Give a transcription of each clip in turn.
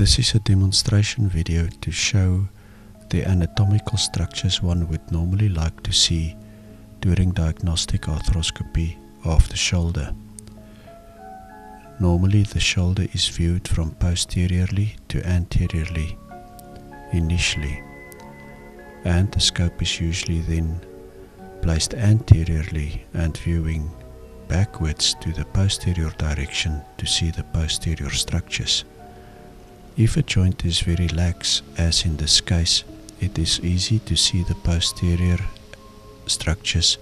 This is a demonstration video to show the anatomical structures one would normally like to see during diagnostic arthroscopy of the shoulder. Normally the shoulder is viewed from posteriorly to anteriorly initially and the scope is usually then placed anteriorly and viewing backwards to the posterior direction to see the posterior structures. If a joint is very lax, as in this case, it is easy to see the posterior structures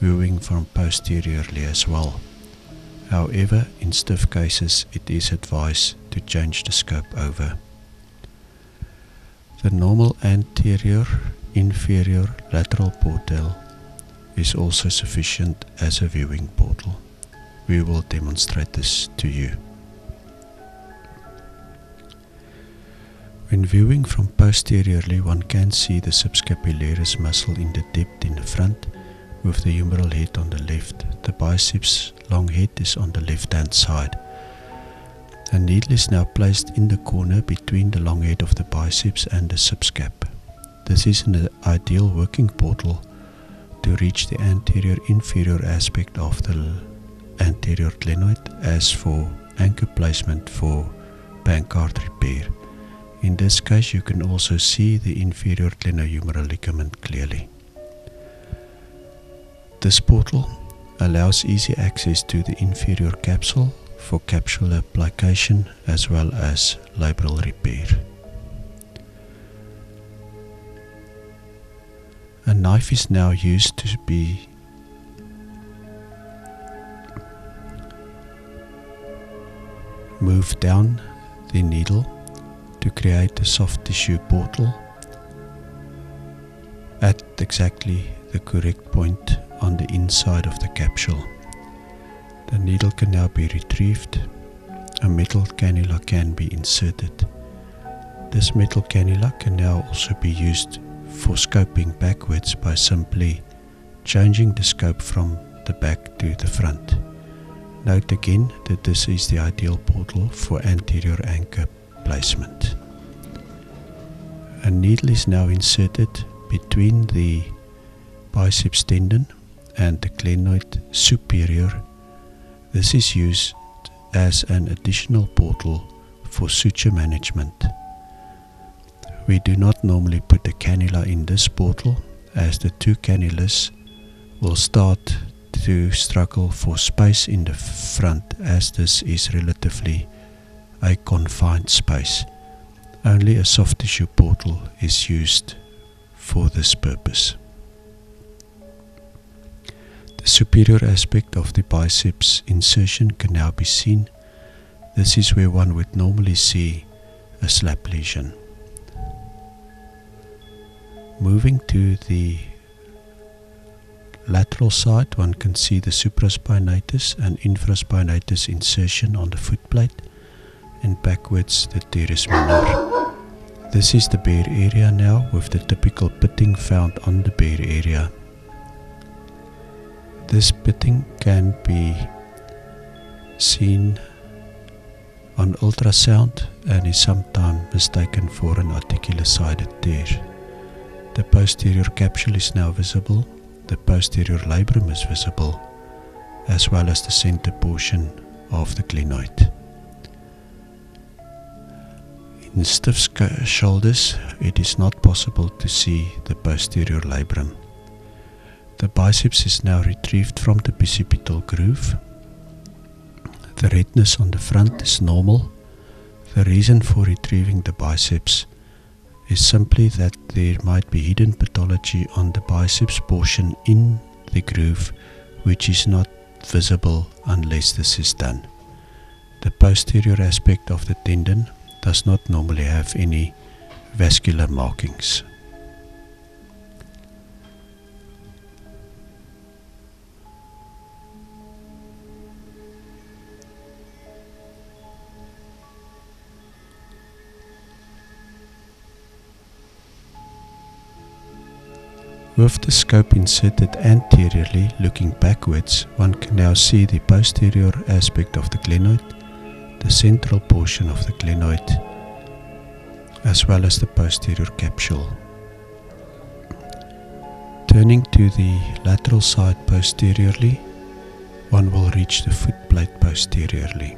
viewing from posteriorly as well. However, in stiff cases, it is advised to change the scope over. The normal anterior, inferior, lateral portal is also sufficient as a viewing portal. We will demonstrate this to you. When viewing from posteriorly, one can see the subscapularis muscle in the depth in the front with the humeral head on the left. The biceps long head is on the left hand side. A needle is now placed in the corner between the long head of the biceps and the subscap. This is an ideal working portal to reach the anterior inferior aspect of the anterior glenoid as for anchor placement for Bankart repair. In this case you can also see the inferior glenohumeral ligament clearly. This portal allows easy access to the inferior capsule for capsular plication as well as labral repair. A knife is now used to be moved down the needle to create a soft tissue portal at exactly the correct point on the inside of the capsule. The needle can now be retrieved. A metal cannula can be inserted. This metal cannula can now also be used for scoping backwards by simply changing the scope from the back to the front. Note again that this is the ideal portal for anterior anchor placement. A needle is now inserted between the biceps tendon and the glenoid superior this is used as an additional portal for suture management. We do not normally put a cannula in this portal as the two cannulas will start to struggle for space in the front as this is relatively a confined space. Only a soft tissue portal is used for this purpose The superior aspect of the biceps insertion can now be seen. This is where one would normally see a slap lesion. Moving to the lateral side, one can see the supraspinatus and infraspinatus insertion on the footplate and backwards the teres minor. This is the bare area now with the typical pitting found on the bare area this pitting can be seen on ultrasound and is sometimes mistaken for an articular-sided tear. The posterior capsule is now visible, the posterior labrum is visible, as well as the center portion of the glenoid. In stiff shoulders, it is not possible to see the posterior labrum. The biceps is now retrieved from the bicipital groove. The redness on the front is normal. The reason for retrieving the biceps is simply that there might be hidden pathology on the biceps portion in the groove which is not visible unless this is done. The posterior aspect of the tendon does not normally have any vascular markings. With the scope inserted anteriorly looking backwards, one can now see the posterior aspect of the glenoid, the central portion of the glenoid, as well as the posterior capsule. Turning to the lateral side posteriorly, one will reach the foot plate posteriorly.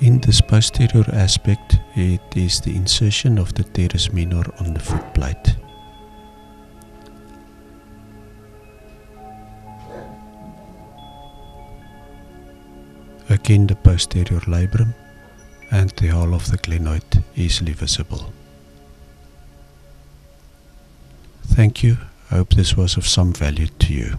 In this posterior aspect, it is the insertion of the teres minor on the foot plate. Again, the posterior labrum and the hull of the glenoid easily visible. Thank you. I hope this was of some value to you.